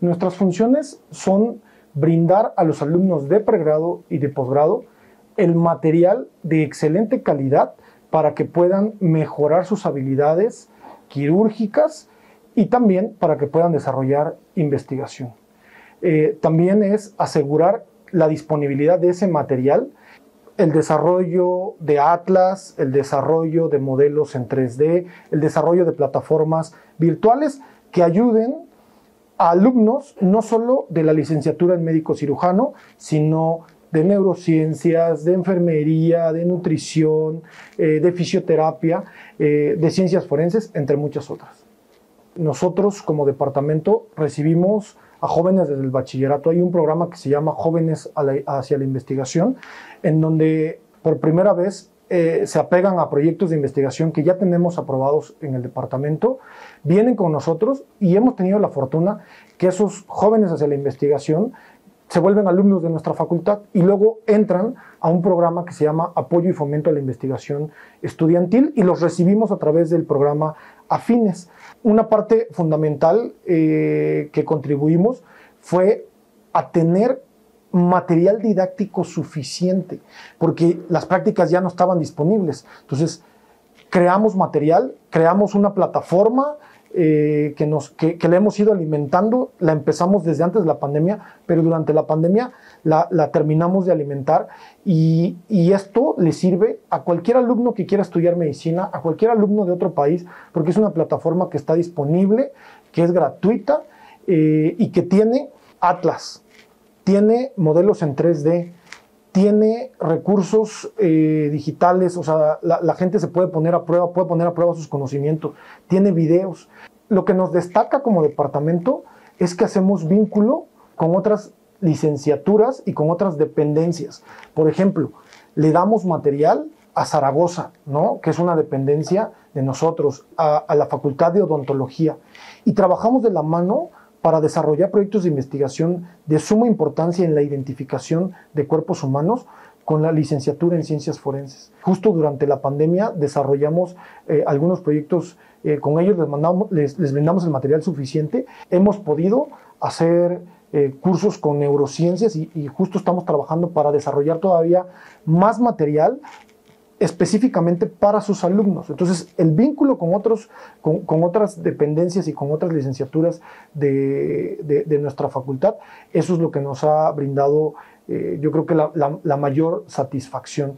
Nuestras funciones son brindar a los alumnos de pregrado y de posgrado el material de excelente calidad para que puedan mejorar sus habilidades quirúrgicas y también para que puedan desarrollar investigación. Eh, también es asegurar la disponibilidad de ese material, el desarrollo de atlas, el desarrollo de modelos en 3D, el desarrollo de plataformas virtuales que ayuden alumnos no solo de la licenciatura en médico cirujano, sino de neurociencias, de enfermería, de nutrición, eh, de fisioterapia, eh, de ciencias forenses, entre muchas otras. Nosotros como departamento recibimos a jóvenes desde el bachillerato. Hay un programa que se llama Jóvenes hacia la Investigación, en donde por primera vez eh, se apegan a proyectos de investigación que ya tenemos aprobados en el departamento, vienen con nosotros y hemos tenido la fortuna que esos jóvenes hacia la investigación se vuelven alumnos de nuestra facultad y luego entran a un programa que se llama Apoyo y Fomento a la Investigación Estudiantil y los recibimos a través del programa Afines. Una parte fundamental eh, que contribuimos fue a tener material didáctico suficiente, porque las prácticas ya no estaban disponibles. Entonces, creamos material, creamos una plataforma eh, que, nos, que, le hemos ido alimentando, la empezamos desde antes de la pandemia, pero durante la pandemia la, terminamos de alimentar y, esto le sirve a cualquier alumno que quiera estudiar medicina, a cualquier alumno de otro país, porque es una plataforma que está disponible, que es gratuita eh, y que tiene Atlas, tiene modelos en 3D, tiene recursos eh, digitales, o sea, la, gente se puede poner a prueba, puede poner a prueba sus conocimientos, tiene videos. Lo que nos destaca como departamento es que hacemos vínculo con otras licenciaturas y con otras dependencias. Por ejemplo, le damos material a Zaragoza, ¿no? que es una dependencia de nosotros, a la Facultad de Odontología, y trabajamos de la mano para desarrollar proyectos de investigación de suma importancia en la identificación de cuerpos humanos con la licenciatura en ciencias forenses. Justo durante la pandemia desarrollamos eh, algunos proyectos, eh, con ellos les, mandamos, brindamos el material suficiente. Hemos podido hacer eh, cursos con neurociencias y, justo estamos trabajando para desarrollar todavía más material específicamente para sus alumnos. Entonces, el vínculo con, otros, con, otras dependencias y con otras licenciaturas de, nuestra facultad, eso es lo que nos ha brindado, eh, yo creo que la mayor satisfacción.